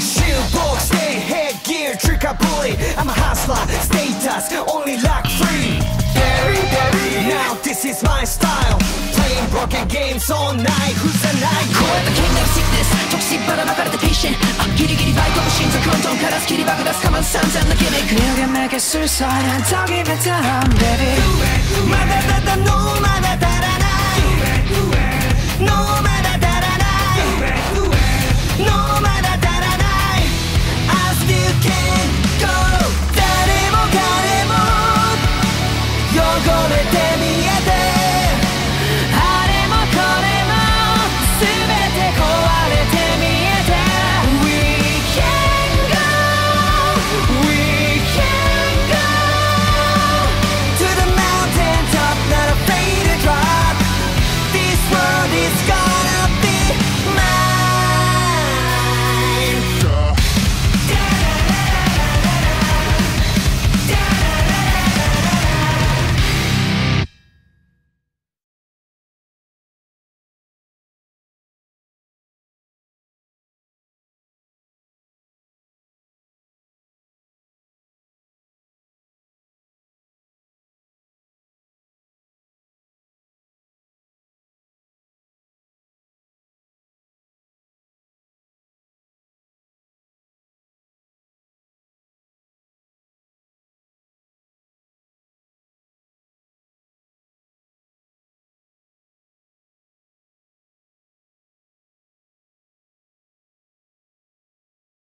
Shield box, stay headgear, trick a bully. I'm a hustler, status, only luck free. Dairy, dairy. Now this is my style. Playing broken games all night. Who's the night? Call the king of sickness. Toxic, but I'm the patient. I'm giddy, giddy, bite, double shins. Come on, don't cut us, kitty, back with us. Come on, sounds and the gimmick. You can make a suicide and don't give it time, baby. Do it, do it. こねてみ